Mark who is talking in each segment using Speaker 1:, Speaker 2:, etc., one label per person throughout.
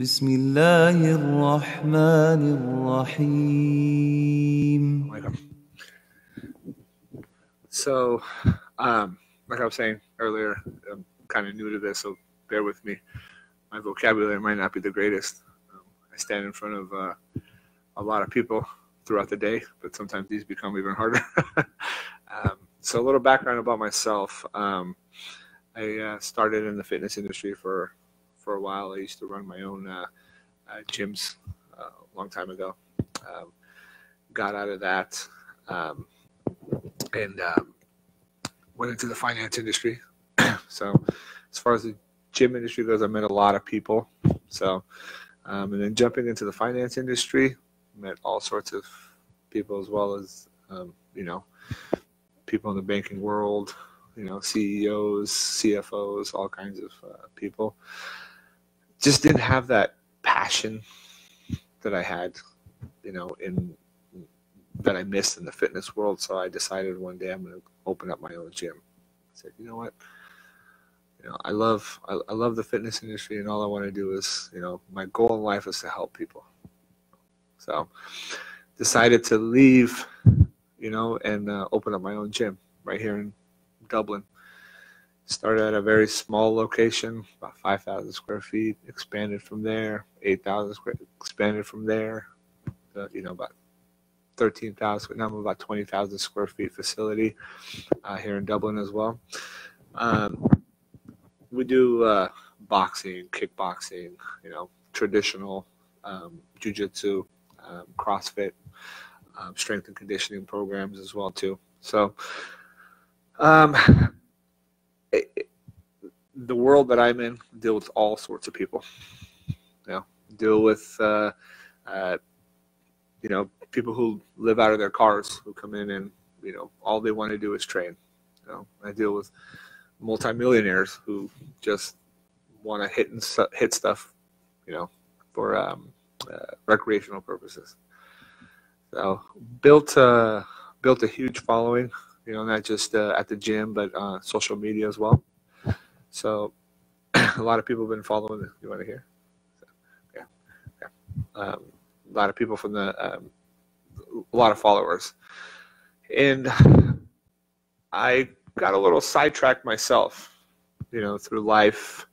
Speaker 1: بسم الله الرحمن الرحيم
Speaker 2: Welcome. So, um, like I was saying earlier, I'm kind of new to this, so bear with me. My vocabulary might not be the greatest. Um, I stand in front of uh, a lot of people throughout the day, but sometimes these become even harder. um, so, a little background about myself. Um, I uh, started in the fitness industry for for a while. I used to run my own uh, uh, gyms uh, a long time ago. Um, got out of that um, and um, went into the finance industry. so, as far as the gym industry goes, I met a lot of people. So, um, and then jumping into the finance industry, met all sorts of people as well as um, you know people in the banking world, you know CEOs, CFOs, all kinds of uh, people. Just didn't have that passion that I had, you know, in that I missed in the fitness world. So I decided one day I'm going to open up my own gym. I said, you know what? You know, I love I, I love the fitness industry, and all I want to do is, you know, my goal in life is to help people. So, decided to leave, you know, and uh, open up my own gym right here in Dublin. Started at a very small location, about 5,000 square feet. Expanded from there, 8,000 square. Expanded from there, uh, you know, about 13,000, now I'm about 20,000 square feet facility uh, here in Dublin as well. Um, we do uh, boxing, kickboxing, you know, traditional um, jujitsu, um, CrossFit, um, strength and conditioning programs as well too. So, um, the world that I'm in deal with all sorts of people. You know, deal with uh, uh, you know people who live out of their cars who come in and you know all they want to do is train. You know, I deal with multimillionaires who just want to hit and hit stuff, you know, for um, uh, recreational purposes. So built uh, built a huge following, you know, not just uh, at the gym but uh, social media as well. So a lot of people have been following. You want to hear? So, yeah, yeah. Um, a lot of people from the um, a lot of followers. And I got a little sidetracked myself, you know, through life.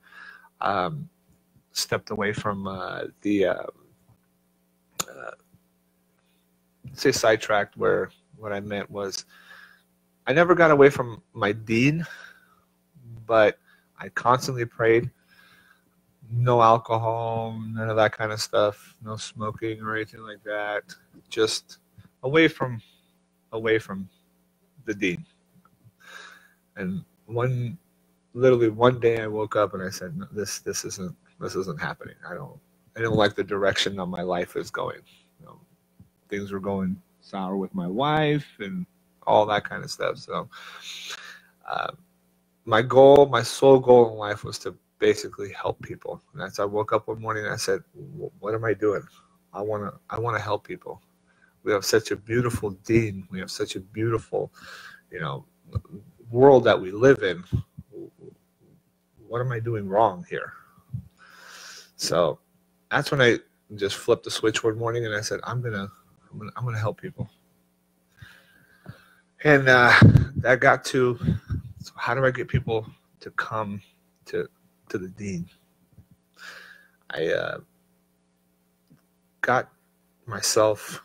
Speaker 2: Um, stepped away from uh, the, um, uh, say, sidetracked, where what I meant was I never got away from my deen, but I constantly prayed. No alcohol, none of that kind of stuff, no smoking or anything like that. Just away from away from the deen. And one literally one day I woke up and I said, no, this this isn't this isn't happening. I don't I don't like the direction that my life is going. You know, things were going sour with my wife and all that kind of stuff. So uh, my goal, my sole goal in life was to basically help people. And as I woke up one morning, and I said, "What am I doing? I want to, I want to help people. We have such a beautiful deen. We have such a beautiful, you know, world that we live in. What am I doing wrong here?" So that's when I just flipped the switch one morning, and I said, "I'm gonna, I'm gonna, I'm gonna help people." And uh, that got to so how do I get people to come to to the deen? I uh, got myself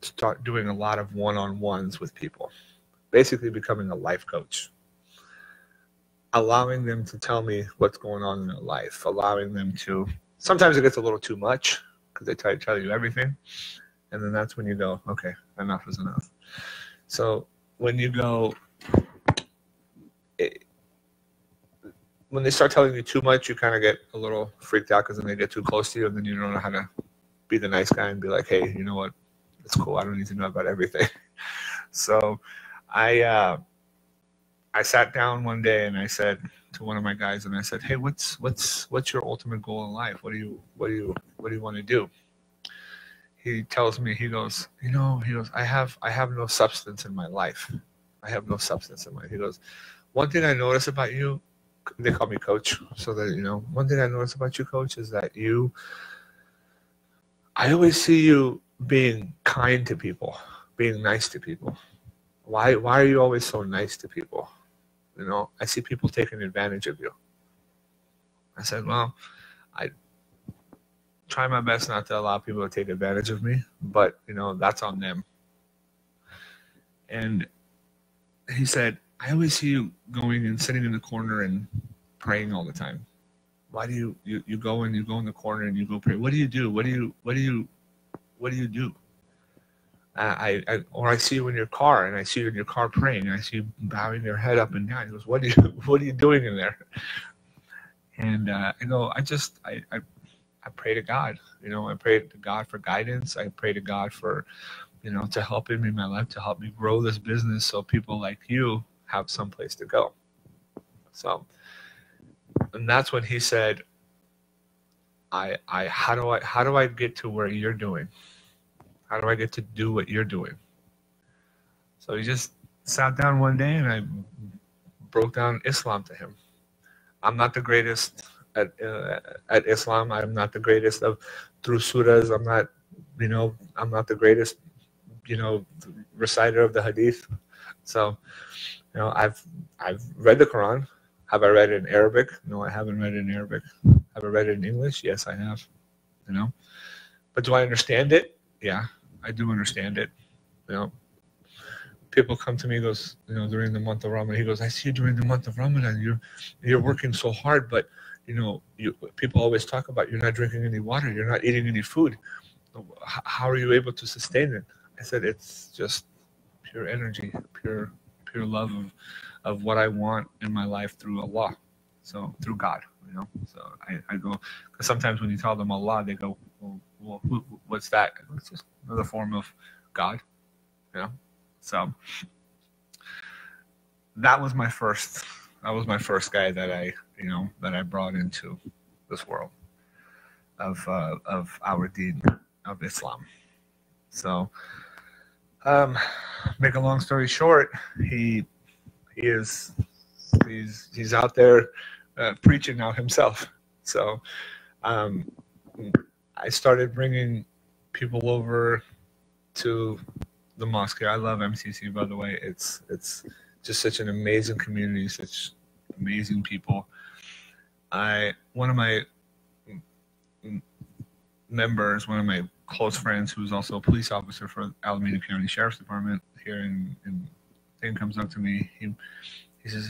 Speaker 2: start doing a lot of one-on-ones with people, basically becoming a life coach, allowing them to tell me what's going on in their life, allowing them to. Sometimes it gets a little too much because they try to tell you everything, and then that's when you go, okay, enough is enough. So when you go it, when they start telling you too much, you kind of get a little freaked out because then they get too close to you, and then you don't know how to be the nice guy and be like, "Hey, you know what? It's cool. I don't need to know about everything." so, I uh, I sat down one day and I said to one of my guys, and I said, "Hey, what's what's what's your ultimate goal in life? What do you what do you what do you want to do?" He tells me, he goes, "You know, he goes, I have I have no substance in my life. I have no substance in my." He goes, one thing I notice about you they call me coach. So that you know, one thing I notice about you, coach, is that you. I always see you being kind to people, being nice to people. Why? Why are you always so nice to people? You know, I see people taking advantage of you. I said, well, I try my best not to allow people to take advantage of me, but you know, that's on them. And he said, I always see you going and sitting in the corner and praying all the time. Why do you, you, you go and you go in the corner and you go pray? What do you do? What do you, what do you, what do you do? I, I, or I see you in your car and I see you in your car praying and I see you bowing your head up and down. He goes, what are you, what are you doing in there? And uh, I go, I just, I, I, I pray to God, you know, I pray to God for guidance. I pray to God for, you know, to help me in my life, to help me grow this business so people like you have some place to go. So, and that's when he said, I, I, how do I, how do I get to where you're doing? How do I get to do what you're doing? So he just sat down one day and I broke down Islam to him. I'm not the greatest at uh, at Islam. I'm not the greatest of through surahs. I'm not, you know, I'm not the greatest, you know, reciter of the hadith. So, you know, I've I've read the Quran. Have I read it in Arabic? No, I haven't read it in Arabic. Have I read it in English? Yes, I have. You know, but do I understand it? Yeah, I do understand it. You know, people come to me goes you know during the month of Ramadan he goes I see you during the month of Ramadan you're you're working so hard but you know you people always talk about you're not drinking any water you're not eating any food. How are you able to sustain it? I said it's just pure energy pure pure love of of what I want in my life through Allah so through God you know so I, I go because sometimes when you tell them Allah they go well, well who, what's that? It's just another form of God you know so that was my first that was my first guy that I you know that I brought into this world of uh, of our deen of Islam. So um, make a long story short, he he is he's he's out there uh, preaching now himself. So um, I started bringing people over to the mosque. I love MCC, by the way. It's it's just such an amazing community, such amazing people. I one of my members, one of my close friends, who's also a police officer for Alameda County Sheriff's Department here in, in thing comes up to me. He he says,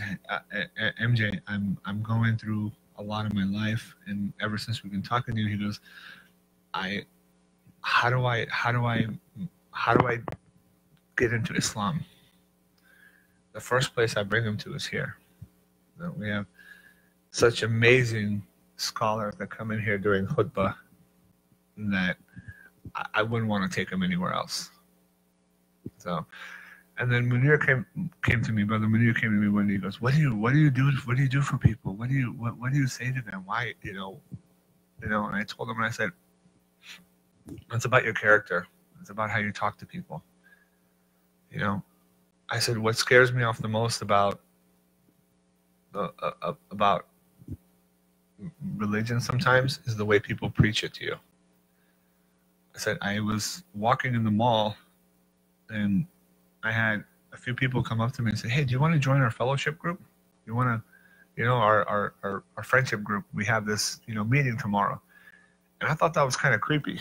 Speaker 2: "MJ, I'm I'm going through a lot of my life, and ever since we've been talking to you, he goes, I, how do I how do I how do I get into Islam, the first place I bring him to is here. We have such amazing scholars that come in here during khutbah that I, wouldn't want to take them anywhere else. So, and then Munir came came to me, brother Munir came to me one day. He goes, "What do you what do you do what do you do for people? What do you what what do you say to them? Why you know, you know?" And I told him, and I said, "It's about your character. It's about how you talk to people." You know, I said, what scares me off the most about uh, uh, about religion sometimes is the way people preach it to you. I said I was walking in the mall, and I had a few people come up to me and say, "Hey, do you want to join our fellowship group? You want to, you know, our, our our our friendship group? We have this, you know, meeting tomorrow." And I thought that was kind of creepy.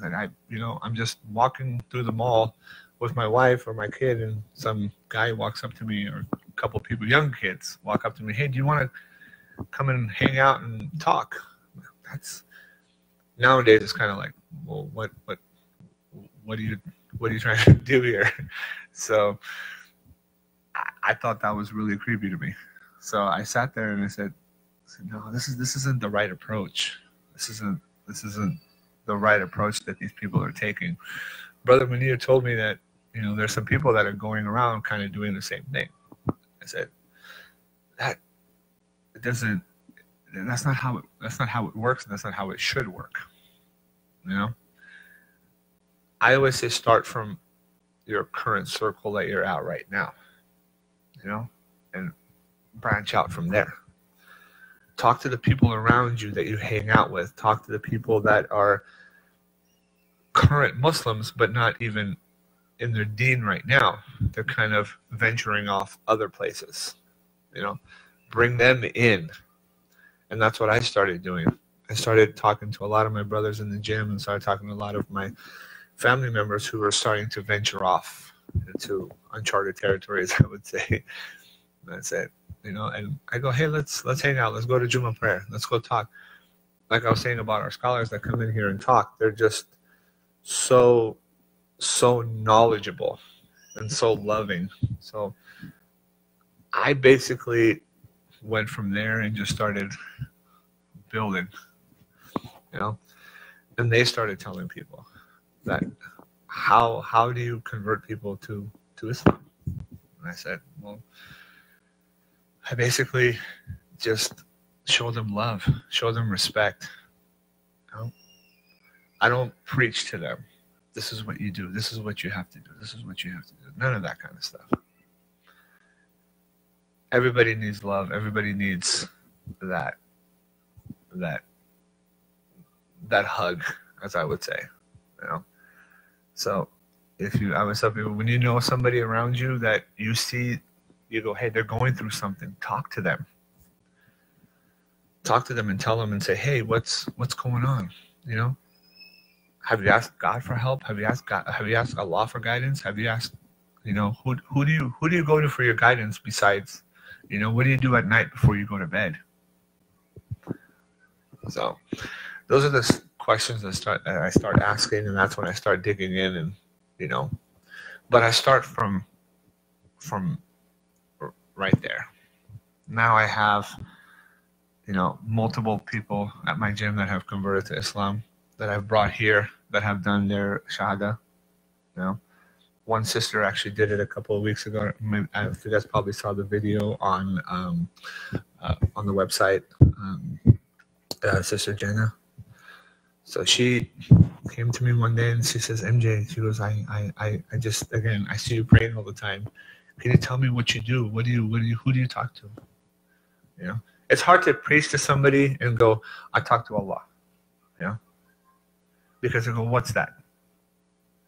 Speaker 2: That I, you know, I'm just walking through the mall with my wife or my kid, and some guy walks up to me, or a couple people, young kids, walk up to me, hey, do you want to come and hang out and talk? That's nowadays it's kind of like, well, what, what, what are you, what are you trying to do here? So I, I thought that was really creepy to me. So I sat there and I said, I said, no, this is this isn't the right approach. This isn't this isn't the right approach that these people are taking. Brother Munir told me that you know, there's some people that are going around kind of doing the same thing. I said, that it doesn't, that's not how it, that's not how it works. And that's not how it should work. You know, I always say start from your current circle that you're at right now, you know, and branch out from there. talk to the people around you that you hang out with talk to the people that are current muslims but not even in their deen right now they're kind of venturing off other places you know bring them in. And that's what i started doing. I started talking to a lot of my brothers in the gym and started talking to a lot of my family members who were starting to venture off into uncharted territories i would say. That's it you know and i go hey let's let's hang out. Let's go to juma prayer. Let's go talk. Like i was saying about our scholars that come in here and talk they're just so so knowledgeable and so loving. So i basically went from there and just started building you know and they started telling people that how how do you convert people to to islam and i said well I basically just show them love, show them respect. You know? I don't preach to them. This is what you do. This is what you have to do. This is what you have to do. None of that kind of stuff. Everybody needs love. Everybody needs that that that hug, as I would say. You know. So if you I would tell people when you know somebody around you that you see you go, hey, they're going through something. Talk to them. Talk to them and tell them and say, hey, what's what's going on? You know, have you asked God for help? Have you asked God? Have you asked Allah for guidance? Have you asked, you know, who who do you who do you go to for your guidance besides, you know, what do you do at night before you go to bed? So, those are the questions that start I start asking, and that's when I start digging in, and you know, but I start from from right there. Now I have, you know, multiple people at my gym that have converted to Islam that I've brought here that have done their shahada. You know, one sister actually did it a couple of weeks ago. I you guys probably saw the video on um, uh, on the website. Um, uh, Sister Jenna. So she came to me one day and she says, MJ, she goes, I, I, I, I just, again, I see you praying all the time. Can you tell me what you do? What do you, what do you, who do you talk to? You know, it's hard to preach to somebody and go, I talk to Allah. You know, because they go, what's that?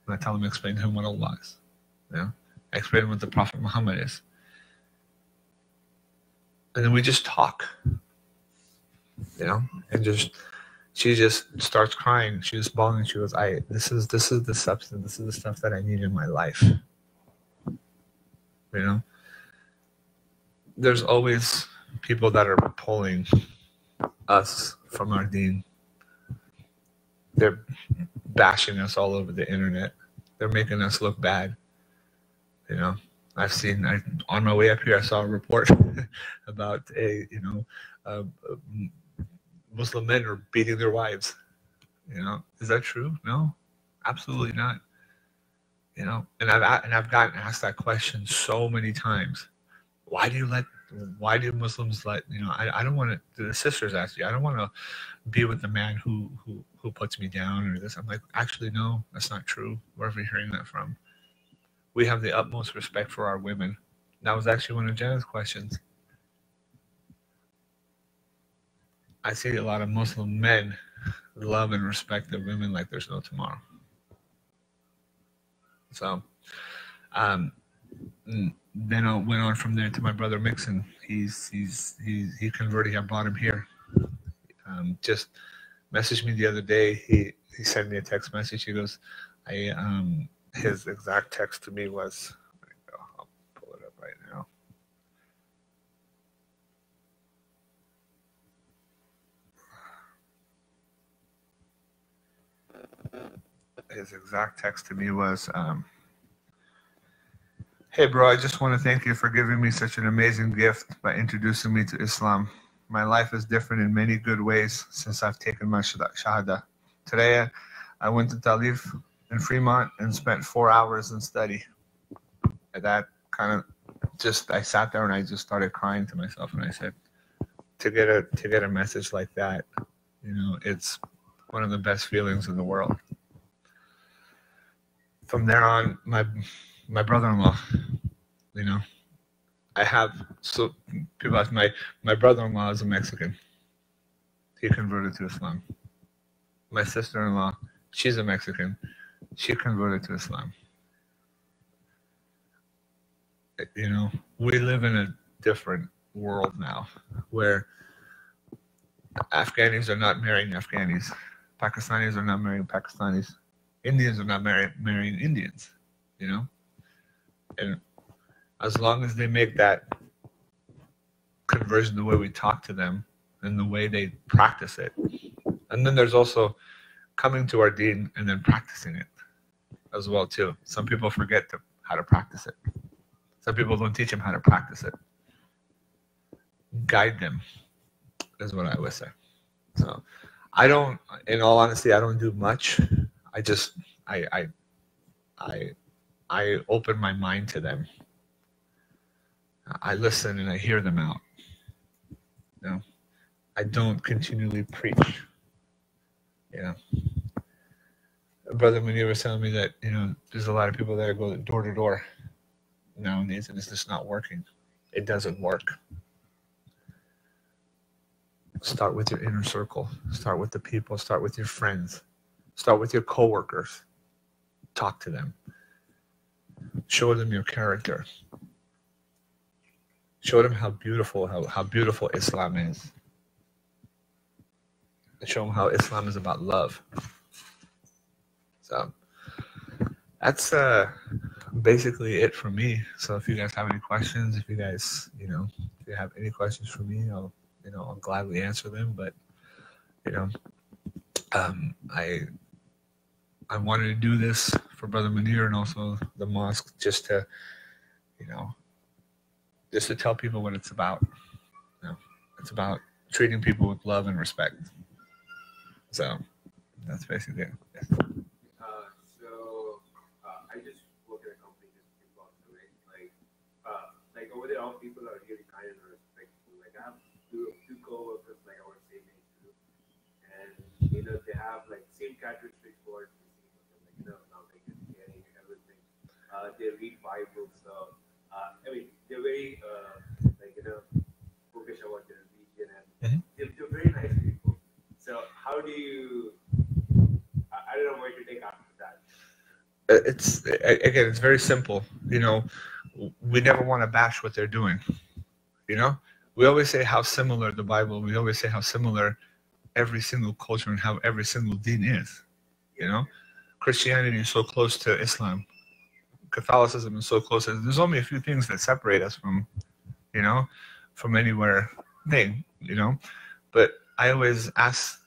Speaker 2: And I tell them, explain to him what Allah is. You know, explain what the Prophet Muhammad is. And then we just talk. You know, and just she just starts crying. She just bawling. She goes, "I this is this is the substance. This is the stuff that I need in my life." You know, there's always people that are pulling us from our deen. They're bashing us all over the internet. They're making us look bad. You know, I've seen. I on my way up here, I saw a report about a you know, uh, Muslim men are beating their wives. You know, is that true? No, absolutely not you know and i've and i've gotten asked that question so many times why do you let why do muslims let you know i, I don't want to the sisters ask you i don't want to be with the man who who who puts me down or this. I'm like actually no that's not true. Where are we hearing that from? We have the utmost respect for our women. That was actually one of jenna's questions. I see a lot of muslim men love and respect their women like there's no tomorrow. So um, then I went on from there to my brother Mixon. He's he's he's he converted. I brought him here. Um, just messaged me the other day. He he sent me a text message. He goes, I um his exact text to me was I'll pull it up right now. his exact text to me was, um, "Hey, bro, I just want to thank you for giving me such an amazing gift by introducing me to Islam. My life is different in many good ways since I've taken my shahada. Today, I went to Talif in Fremont and spent four hours in study. And that kind of just, I sat there and I just started crying to myself, and I said, to get a to get a message like that, you know, it's one of the best feelings in the world from there on, my my brother-in-law, you know, I have so people ask my my brother-in-law is a Mexican, he converted to Islam. My sister-in-law, she's a Mexican. She converted to Islam. You know, we live in a different world now where Afghanis are not marrying Afghanis, Pakistanis are not marrying Pakistanis, Indians are not marry, marrying Indians, you know? And as long as they make that conversion the way we talk to them and the way they practice it. And then there's also coming to our deen and then practicing it as well too. Some people forget to, how to practice it. Some people don't teach them how to practice it. Guide them is what I would say. So I don't in all honesty I don't do much. I just I I I I open my mind to them. I listen and I hear them out. You know, I don't continually preach. Know, brother Munir was telling me that you know there's a lot of people that go door to door nowadays, and it's just not working. It doesn't work. Start with your inner circle. Start with the people. Start with your friends. Start with your coworkers. Talk to them. Show them your character. Show them how beautiful how, how beautiful Islam is. And show them how Islam is about love. So that's uh basically it for me. So if you guys have any questions, if you guys, you know, if you have any questions for me, I'll you know, I'll gladly answer them. But you know, um, I I wanted to do this Brother Munir and also the mosque just to, you know, just to tell people what it's about. It's about treating people with love and respect. So that's basically it.
Speaker 3: Uh, so uh, I just work at a company just a few blocks. Like, uh, like over there, all people are really kind and respectful. Like I have two two coworkers, like our same age group, and you know they have like same characteristics towards the same of them, like you know, loving and caring and everything. Uh, they read Bible, so uh, I mean they're very uh, like you know focused about their religion and
Speaker 2: Mhm.
Speaker 3: they're, they're very nice people. So how do you? I, I don't know where to take after that.
Speaker 2: Uh, it's again it's very simple you know we never want to bash what they're doing you know we always say how similar the bible we always say how similar every single culture and how every single deen is you know christianity is so close to islam catholicism is so close there's only a few things that separate us from you know from anywhere thing you know but i always ask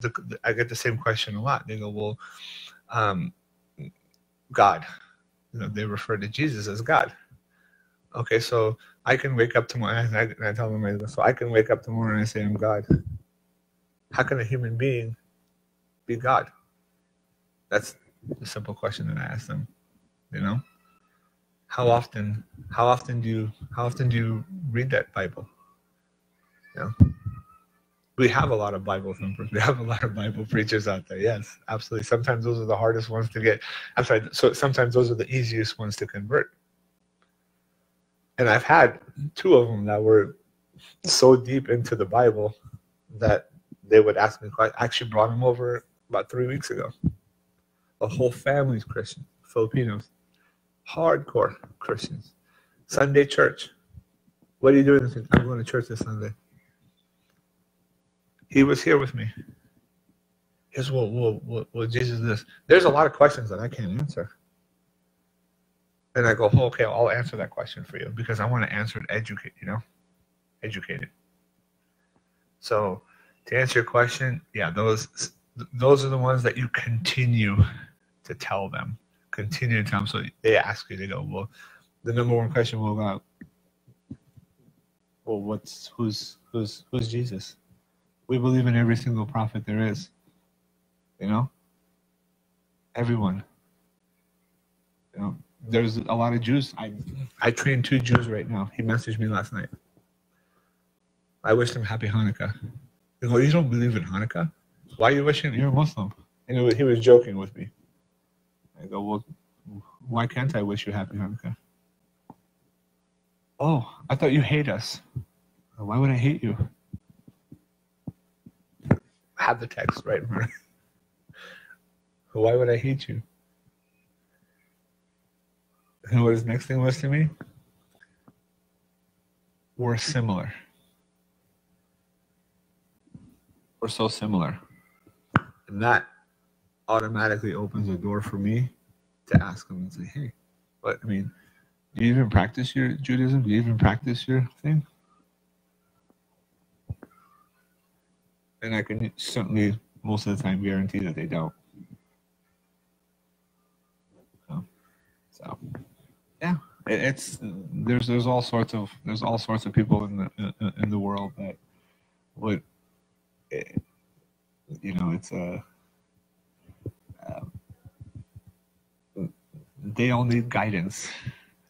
Speaker 2: the, i get the same question a lot they go well um, God. You know, they refer to Jesus as God. Okay, so I can wake up tomorrow and I, and I tell them, so I can wake up tomorrow and I say I'm God. How can a human being be God? That's the simple question that I ask them. You know, how often, how often do you, how often do you read that Bible? yeah we have a lot of Bible thumpers. We have a lot of Bible preachers out there. Yes, absolutely. Sometimes those are the hardest ones to get. I'm sorry. So sometimes those are the easiest ones to convert. And I've had two of them that were so deep into the Bible that they would ask me. I actually brought them over about three weeks ago. A whole family's Christian, Filipinos, hardcore Christians. Sunday church. What are you doing? I'm going to church this Sunday. He was here with me. Here's what, Jesus is this. There's a lot of questions that I can't answer. And I go, oh, okay, I'll answer that question for you because I want to answer it educate, you know, educated. So to answer your question, yeah, those those are the ones that you continue to tell them, continue to tell. So they ask you, they go, well, the number one question will go, well, what's who's who's who's Jesus? We believe in every single prophet there is. You know, everyone. You know, there's a lot of Jews. I I train two Jews right now. He messaged me last night. I wished him happy Hanukkah. He go, you don't believe in Hanukkah? Why are you wishing? You're a Muslim. And he was joking with me. I go, well, why can't I wish you happy Hanukkah? Oh, I thought you hate us. Why would I hate you? I have the text right. Why would I hate you? And what his next thing was to me? We're similar. We're so similar. And that automatically opens a door for me to ask them and say, hey, what I mean, do you even practice your Judaism? Do you even practice your thing? And I can certainly most of the time guarantee that they don't. So, yeah, it, it's there's there's all sorts of there's all sorts of people in the in, in the world that would eh, you know it's a they all need guidance.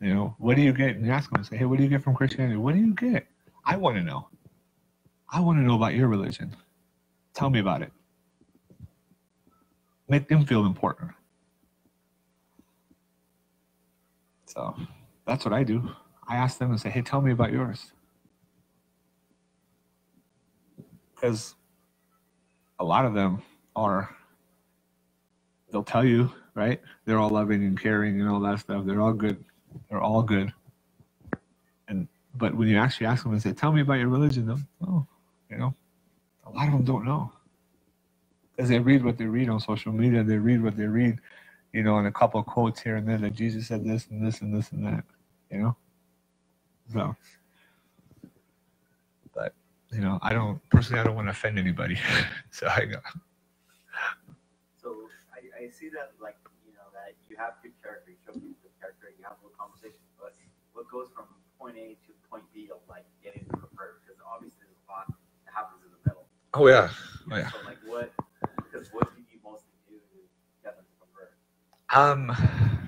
Speaker 2: You know, what do you get? And you ask them, say, hey, what do you get from Christianity? What do you get? I want to know. I want to know about your religion. Tell me about it. Make them feel important. So that's what I do. I ask them and say, hey, tell me about yours. Because a lot of them are, they'll tell you, right? They're all loving and caring and all that stuff. They're all good. They're all good. And but when you actually ask them and say, "Tell me about your religion," they'll, oh, you know, a lot of them don't know because they read what they read on social media. They read what they read, you know, and a couple quotes here and there that Jesus said this and this and this and that, you know. So, but you know, I don't personally. I don't want to offend anybody, so I
Speaker 4: I, see that like you know that you have good character, you show people good character, you have a little conversation, but what goes from point A to point B of like getting convert? Because obviously there's a lot that happens in the middle.
Speaker 2: Oh yeah, oh yeah.
Speaker 4: So like what? Because what do you mostly do to get them to convert?
Speaker 2: Um,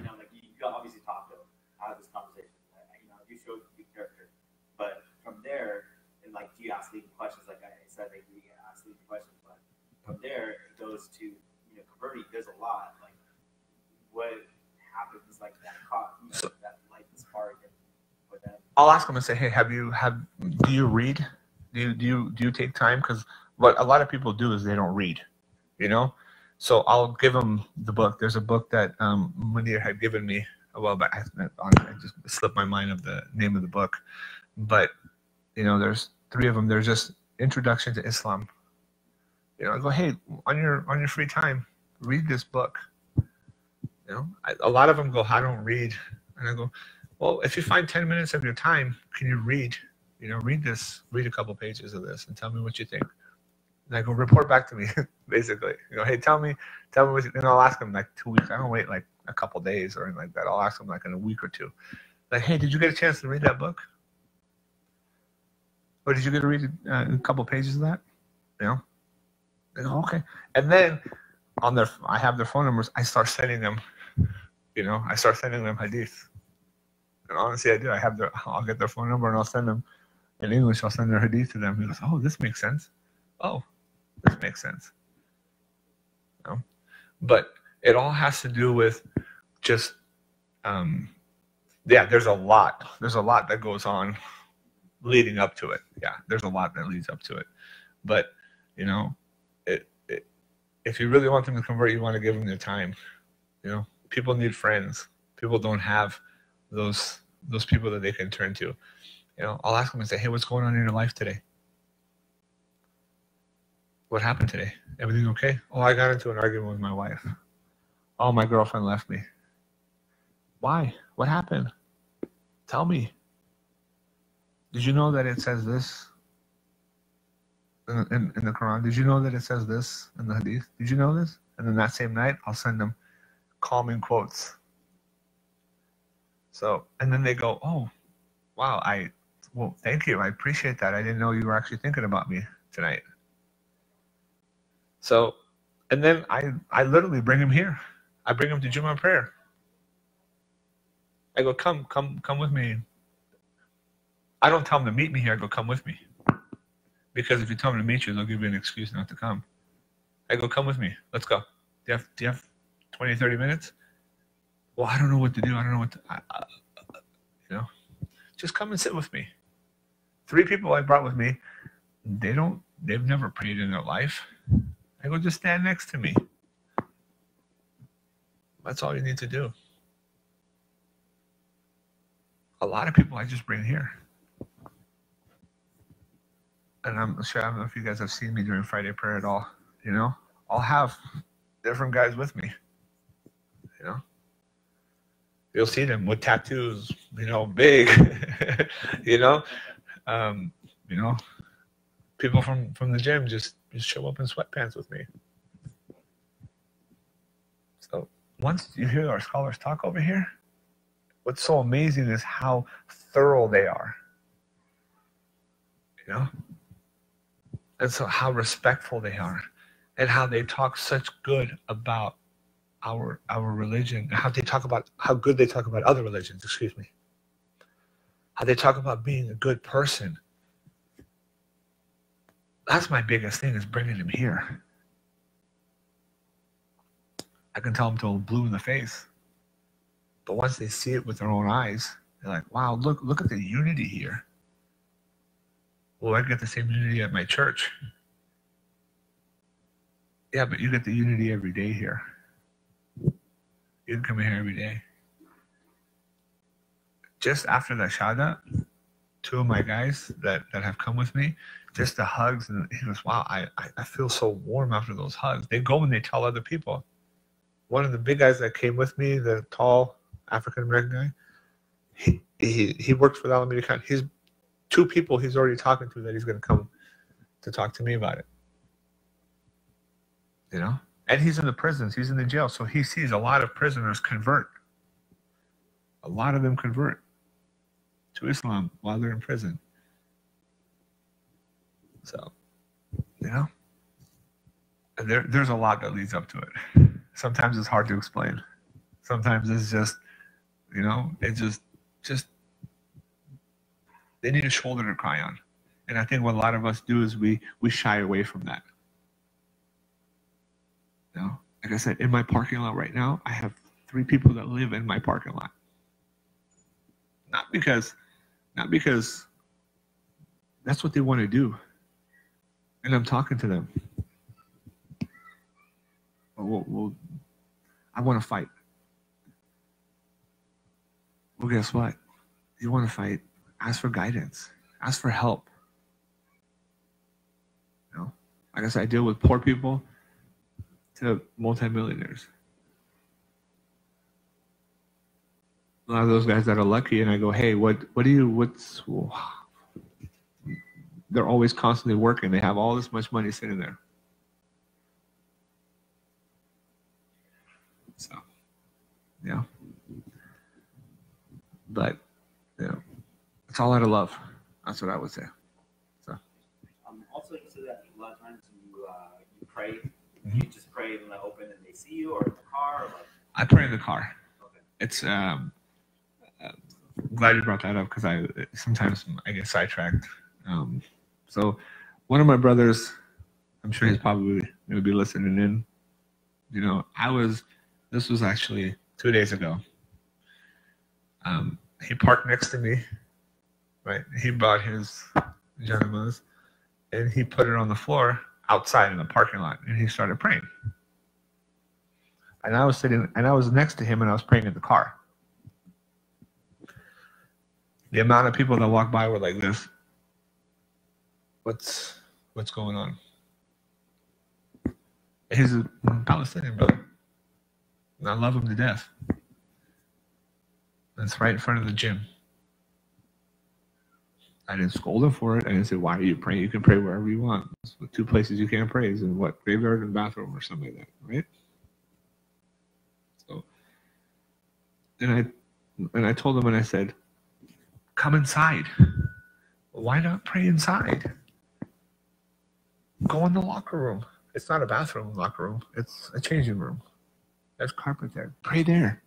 Speaker 4: You know, like you, you obviously talk to them, have this conversation. You know, you show good character, but from there, and like, do you ask leading questions? Like I said, like you ask leading questions, but from there it goes to There's a lot. Like what happens? Like that caught,
Speaker 2: So-
Speaker 4: that light spark for them.
Speaker 2: I'll ask them and say, "Hey, have you have do you read? Do you do you do you take time? Because what a lot of people do is they don't read, you know. So I'll give them the book. There's a book that um, Munir had given me a while back. I, I just slipped my mind of the name of the book, but you know, there's three of them. There's just Introduction to Islam. You know, I go, hey, on your on your free time, read this book. You know, I, a lot of them go, I don't read, and I go, well, if you find 10 minutes of your time, can you read? You know, read this, read a couple pages of this and tell me what you think. And I go, report back to me, basically. You know, hey, tell me, tell me what you, and I'll ask them like two weeks. I don't wait like a couple days or anything like that. I'll ask them like in a week or two. Like, hey, did you get a chance to read that book? Or did you get to read uh, a couple pages of that? You know? Go, okay. And then on their, I have their phone numbers. I start sending them, you know, I start sending them hadith. And honestly, I do. I have their. I'll get their phone number and I'll send them in English. I'll send their hadith to them. He goes, "Oh, this makes sense. Oh, this makes sense." You know? But it all has to do with just, um, yeah. There's a lot. There's a lot that goes on leading up to it. Yeah, there's a lot that leads up to it. But you know, it, it if you really want them to convert, you want to give them their time. You know, people need friends. People don't have those those people that they can turn to. You know, I'll ask them and say, "Hey, what's going on in your life today? What happened today? Everything okay? Oh, I got into an argument with my wife. Oh, my girlfriend left me. Why? What happened? Tell me. Did you know that it says this in, in, the Quran? Did you know that it says this in the Hadith? Did you know this? And then that same night, I'll send them calming quotes. So, and then they go, "Oh, wow! I, well, thank you. I appreciate that. I didn't know you were actually thinking about me tonight." So, and then I, I literally bring him here. I bring him to Juma prayer. I go, "Come, come, come with me." I don't tell him to meet me here. I go, "Come with me," because if you tell them to meet you, they'll give you an excuse not to come. I go, "Come with me. Let's go." Do you have, do you have 20, 30 minutes? well, I don't know what to do. I don't know what to, I, I, you know, just come and sit with me. Three people I brought with me, they don't, they've never prayed in their life. I go, just stand next to me. That's all you need to do. A lot of people I just bring here. And I'm sure I don't know if you guys have seen me during Friday prayer at all. You know, I'll have different guys with me. You know, you'll see them with tattoos, you know, big, you know, um, you know, people from from the gym just just show up in sweatpants with me. So once you hear our scholars talk over here, what's so amazing is how thorough they are. You know, and so how respectful they are, and how they talk such good about our our religion, how they talk about how good they talk about other religions. Excuse me. How they talk about being a good person. That's my biggest thing is bringing them here. I can tell them till blue in the face, but once they see it with their own eyes, they're like, "Wow, look look at the unity here." Well, I get the same unity at my church. Yeah, but you get the unity every day here. You can come here every day. Just after the shada, two of my guys that, that have come with me, just the hugs, and he goes, Wow, I, I, I feel so warm after those hugs. They go and they tell other people. One of the big guys that came with me, the tall African American guy, he, he, he works for the Alameda County. He's two people he's already talking to that he's going to come to talk to me about it. You know? And he's in the prisons, he's in the jail. So he sees a lot of prisoners convert. A lot of them convert to Islam while they're in prison. So, you know? And there, there's a lot that leads up to it. Sometimes it's hard to explain. Sometimes it's just, you know, it just, just, they need a shoulder to cry on. And I think what a lot of us do is we, we shy away from that. You know, like I said, in my parking lot right now, I have three people that live in my parking lot. Not because, not because that's what they want to do. And I'm talking to them. Well, well I want to fight. Well, guess what? You want to fight? Ask for guidance. Ask for help. You know, like I said, I deal with poor people to multimillionaires. A lot of those guys that are lucky, and I go, "Hey, what? What do you? What's?" They're always constantly working. They have all this much money sitting there. So, yeah. But, you know, it's all out of love. That's what I would say. So.
Speaker 4: Um, also, you said that a lot of times you uh, you pray,
Speaker 2: Mhm.
Speaker 4: you just pray in the open and they see you, or in the car, or like,
Speaker 2: I pray in the car.
Speaker 4: okay.
Speaker 2: It's um, uh, glad you brought that up because I sometimes I get sidetracked. Um, so one of my brothers, I'm sure he's probably going to be listening in. You know, I was. This was actually two days ago. Um, he parked next to me. Right, he brought his janamas, and he put it on the floor outside in the parking lot, and he started praying and I was sitting and I was next to him and I was praying in the car. The amount of people that walked by were like this. What's what's going on? He's a Palestinian brother. And I love him to death. That's right in front of the gym. I didn't scold him for it. I didn't say, why are you praying? You can pray wherever you want. There's two places you can't pray is in what? Graveyard and bathroom or something like that, right? So, and I, and I told him, and I said, "Come inside. Why not pray inside? Go in the locker room. It's not a bathroom locker room. It's a changing room. There's carpet there. Pray there.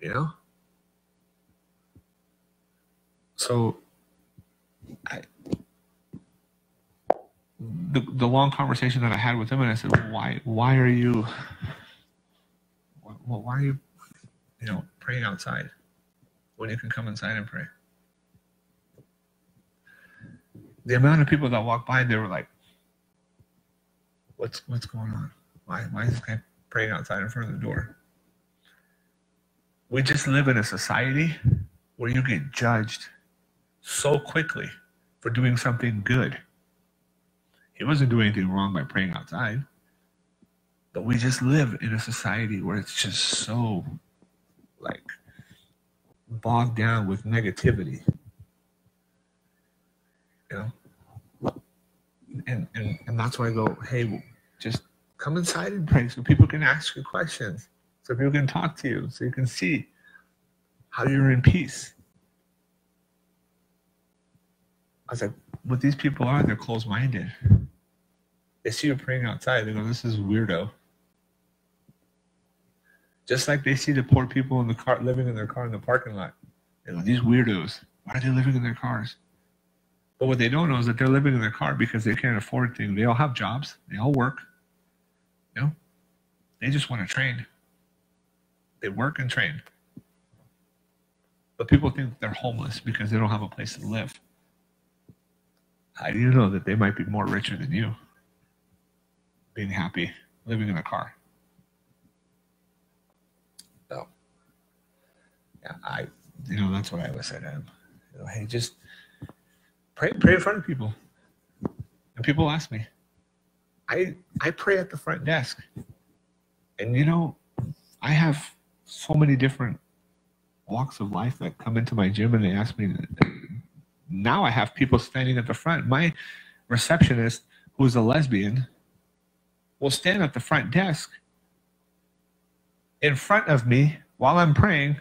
Speaker 2: You know. So, I." The, the long conversation that I had with him, and I said, "Why? Why are you? well, why are you, you know, praying outside when you can come inside and pray? The amount of people that walked by, they were like, What's what's going on? Why why is this guy praying outside in front of the door? We just live in a society where you get judged so quickly for doing something good. He wasn't doing anything wrong by praying outside. But we just live in a society where it's just so like bogged down with negativity. You know? And and, and that's why I go, hey, just come inside and pray so people can ask you questions. So people can talk to you, so you can see how you're in peace. I was like, what these people are, they're closed minded. They see you praying outside, they go, this is weirdo. Just like they see the poor people in the car living in their car in the parking lot. They go, these weirdos, why are they living in their cars? But what they don't know is that they're living in their car because they can't afford things. They all have jobs, they all work. You know? They just want to train. They work and train. But people think they're homeless because they don't have a place to live. How do you know that they might be more richer than you? Being happy, living in a car. So, yeah, I, you know, that's what I always say to him. You know, hey, just pray, pray in front of people. And people ask me, I, I pray at the front desk. And you know, I have so many different walks of life that come into my gym and they ask me now I have people standing at the front. My receptionist, who's a lesbian, will stand at the front desk in front of me while I'm praying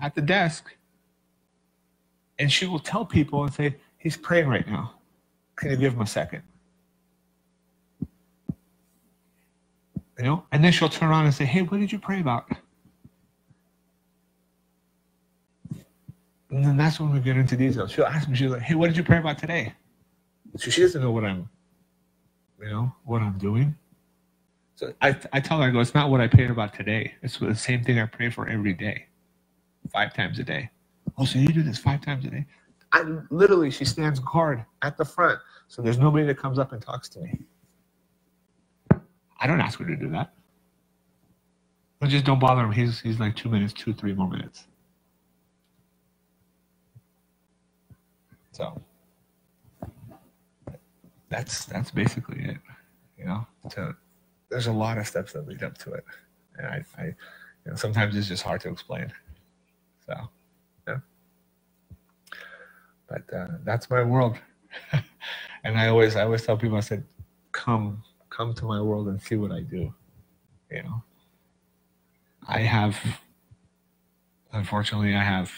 Speaker 2: at the desk. And she will tell people and say, He's praying right now. Can you give him a second? You know? And then she'll turn around and say, Hey, what did you pray about? And then that's when we get into details. She'll ask me, she's like, hey, what did you pray about today? So she doesn't know what I'm, you know, what I'm doing. So I, I tell her, I go, it's not what I prayed about today. It's the same thing I pray for every day, five times a day. Oh, so you do this five times a day? I literally, she stands guard at the front. So there's nobody that comes up and talks to me. I don't ask her to do that. But just don't bother him. He's, he's like two minutes, two, three more minutes. So that's that's basically it. You know, so there's a lot of steps that lead up to it, and I, I you know, sometimes it's just hard to explain. So, yeah. But uh, that's my world, and I always I always tell people I said, come come to my world and see what I do. You know, I have unfortunately I have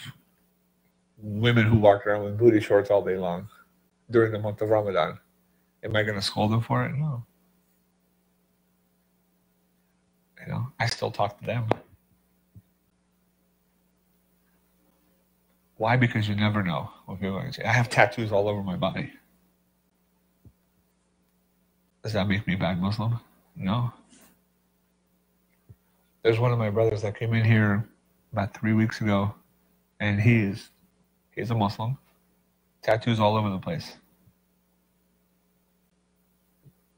Speaker 2: women who walk around with booty shorts all day long during the month of Ramadan. Am I going to scold them for it? No. You know, I still talk to them. Why? Because you never know what people are going to say. I have tattoos all over my body. Does that make me a bad Muslim? No. There's one of my brothers that came in here about three weeks ago, and he is He's a Muslim. Tattoos all over the place.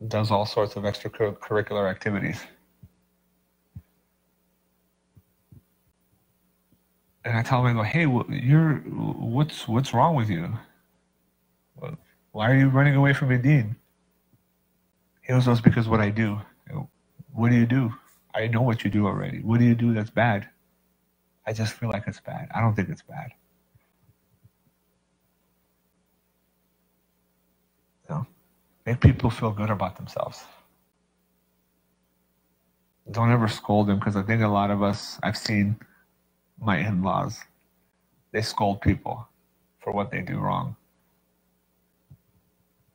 Speaker 2: Does all sorts of extracurricular activities. And I tell him, I go, hey, you're, what's, what's wrong with you? Why are you running away from Indeed? He goes, it's because what I do. What do you do? I know what you do already. What do you do that's bad? I just feel like it's bad. I don't think it's bad. Make people feel good about themselves. Don't ever scold them because I think a lot of us, I've seen my in laws, they scold people for what they do wrong.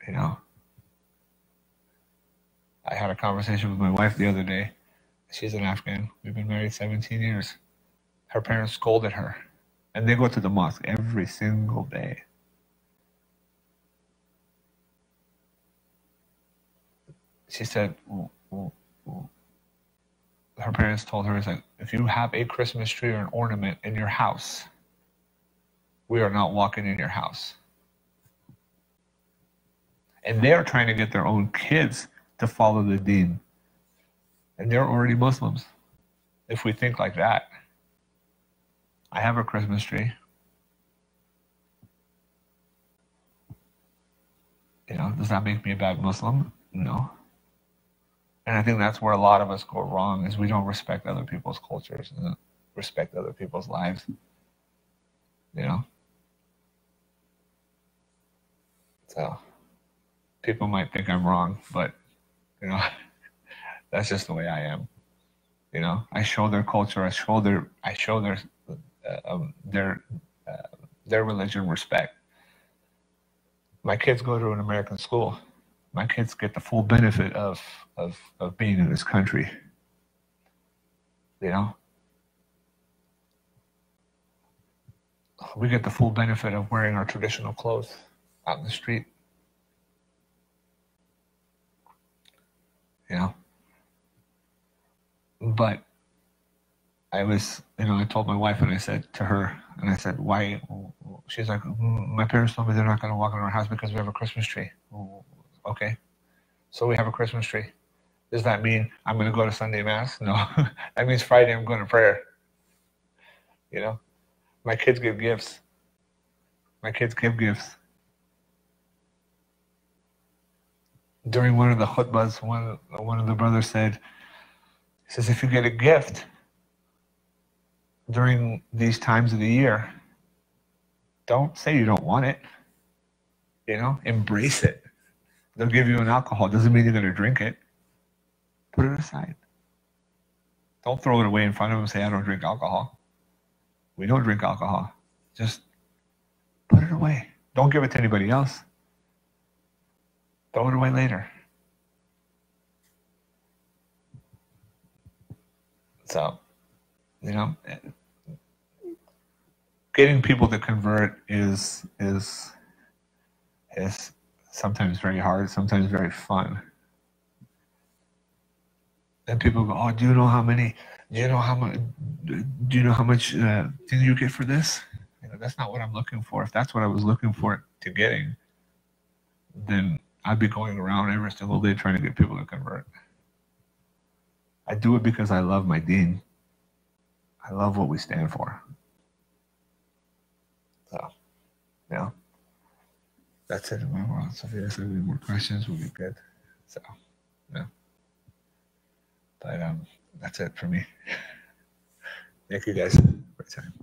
Speaker 2: You know? I had a conversation with my wife the other day. She's an Afghan. We've been married 17 years. Her parents scolded her. And they go to the mosque every single day. She said her parents told her, like, if you have a Christmas tree or an ornament in your house, we are not walking in your house. And they're trying to get their own kids to follow the deen. And they're already Muslims. If we think like that, I have a Christmas tree. You know, does that make me a bad Muslim? No. And I think that's where a lot of us go wrong is we don't respect other people's cultures and respect other people's lives. You know? So people might think I'm wrong, but you know, that's just the way I am. You know, I show their culture, I show their, I show their, uh, um, their, uh, their religion respect. My kids go to an American school. My kids get the full benefit of of of being in this country. You know, we get the full benefit of wearing our traditional clothes out in the street. You know, but I was, you know, I told my wife and I said to her, and I said, why? She's like, "Mm, my parents told me they're not going to walk in our house because we have a Christmas tree. "Oh, Okay. So we have a Christmas tree. Does that mean I'm going to go to Sunday Mass? No. that means Friday I'm going to prayer. You know, my kids give gifts. My kids give gifts. During one of the khutbahs, one, one of the brothers said, he says, if you get a gift during these times of the year, don't say you don't want it. You know, embrace it. They'll give you an alcohol. Doesn't mean you're going to drink it. Put it aside. Don't throw it away in front of them say, I don't drink alcohol. We don't drink alcohol. Just put it away. Don't give it to anybody else. Throw it away later. So, you know, getting people to convert is is is sometimes very hard, sometimes very fun. And people go, "Oh, do you know how many? Do you know how much? Do you know how much uh, did you get for this?" You know, that's not what I'm looking for. If that's what I was looking for to getting, then I'd be going around every single day trying to get people to convert. I do it because I love my deen. I love what we stand for. So, yeah. That's it world. So if there's any more questions, we'll be good. So, yeah. But um, that's it for me. Thank you guys your time.